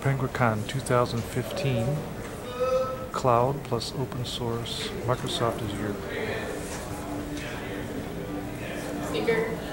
PenguinCon 2015. Cloud plus open source. Microsoft Azure. Speaker.